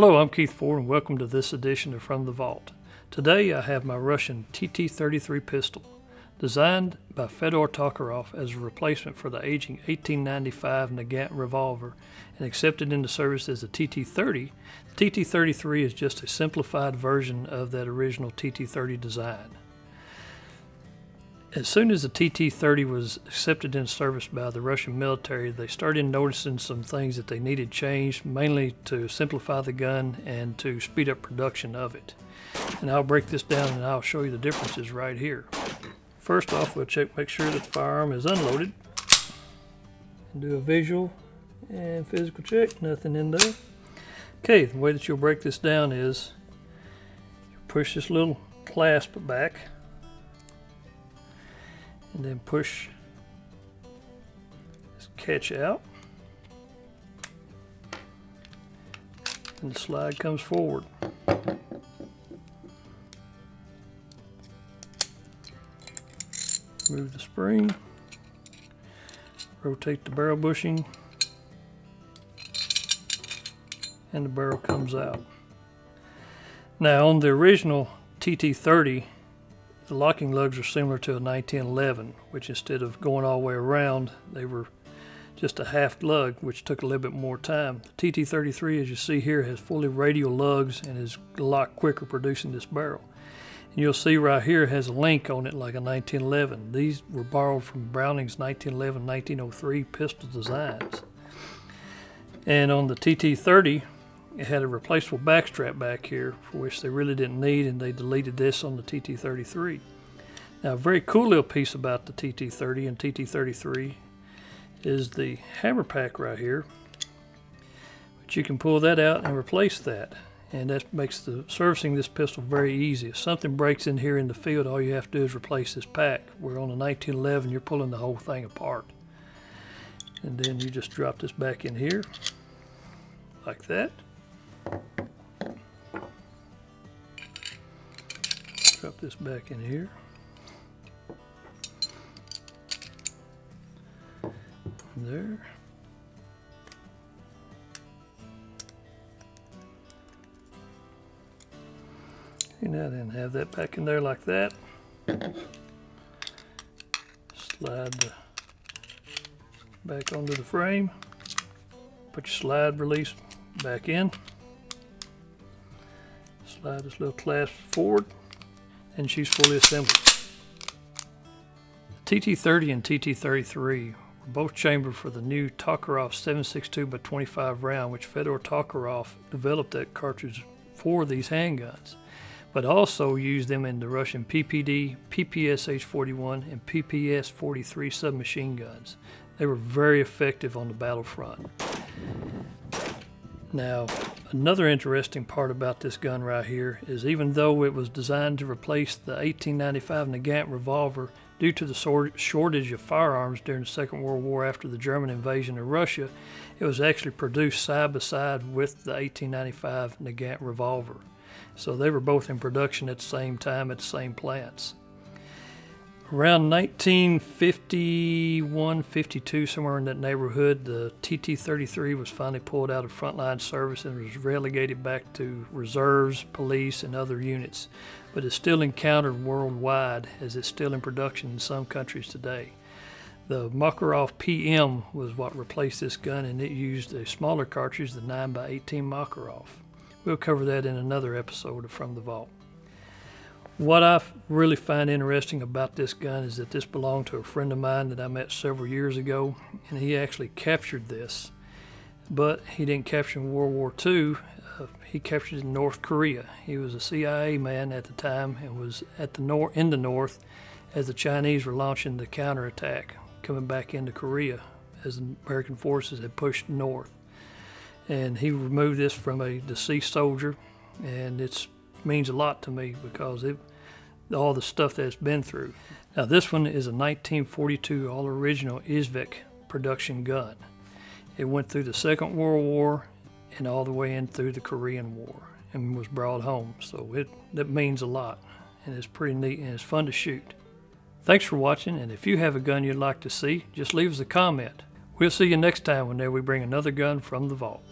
Hello, I'm Keith Ford and welcome to this edition of From the Vault. Today I have my Russian TT-33 pistol, designed by Fedor Tokarev as a replacement for the aging 1895 Nagant revolver and accepted into service as a TT-30. The TT-33 is just a simplified version of that original TT-30 design. As soon as the TT-30 was accepted in service by the Russian military, they started noticing some things that they needed changed, mainly to simplify the gun and to speed up production of it. And I'll break this down and I'll show you the differences right here. First off, we'll check, make sure that the firearm is unloaded. Do a visual and physical check, nothing in there. Okay, the way that you'll break this down is push this little clasp back and then push this catch out and the slide comes forward. Move the spring, rotate the barrel bushing, and the barrel comes out. Now on the original TT30, the locking lugs are similar to a 1911, which instead of going all the way around, they were just a half lug, which took a little bit more time. The TT33, as you see here, has fully radial lugs and is a lot quicker producing this barrel. And you'll see right here has a link on it like a 1911. These were borrowed from Browning's 1911-1903 pistol designs. And on the TT30, it had a replaceable backstrap back here for which they really didn't need and they deleted this on the TT33. Now a very cool little piece about the TT30 and TT33 is the hammer pack right here but you can pull that out and replace that and that makes the servicing this pistol very easy. If something breaks in here in the field all you have to do is replace this pack where on a 1911 you're pulling the whole thing apart and then you just drop this back in here like that Drop this back in here. There. Okay, now then have that back in there like that. Slide the back onto the frame. Put your slide release back in. Slide this little clasp forward and she's fully assembled. The TT30 and TT33 were both chambered for the new Tokarev 7.62 by 25 round, which Fedor Tokarev developed that cartridge for these handguns, but also used them in the Russian PPD, PPSh-41, and PPS 43 submachine guns. They were very effective on the battlefront. Now, another interesting part about this gun right here is even though it was designed to replace the 1895 Nagant revolver due to the shortage of firearms during the Second World War after the German invasion of Russia, it was actually produced side by side with the 1895 Nagant revolver. So they were both in production at the same time at the same plants. Around 1951, 52, somewhere in that neighborhood, the TT-33 was finally pulled out of frontline service and was relegated back to reserves, police, and other units, but is still encountered worldwide as it's still in production in some countries today. The Makarov PM was what replaced this gun and it used a smaller cartridge, the 9x18 Makarov. We'll cover that in another episode of From the Vault. What I really find interesting about this gun is that this belonged to a friend of mine that I met several years ago, and he actually captured this. But he didn't capture in World War II. Uh, he captured it in North Korea. He was a CIA man at the time and was at the nor- in the north as the Chinese were launching the counterattack, coming back into Korea as the American forces had pushed north. And he removed this from a deceased soldier, and it's means a lot to me because it all the stuff that it's been through. Now this one is a 1942 all original Izhevsk production gun. It went through the Second World War and all the way in through the Korean War and was brought home. So it that means a lot and it's pretty neat and it's fun to shoot. Thanks for watching and if you have a gun you'd like to see, just leave us a comment. We'll see you next time whenever we bring another gun from the vault.